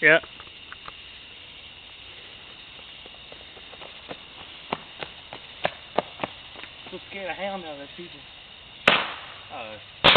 Yeah. Let's scare the hound out of those people. Uh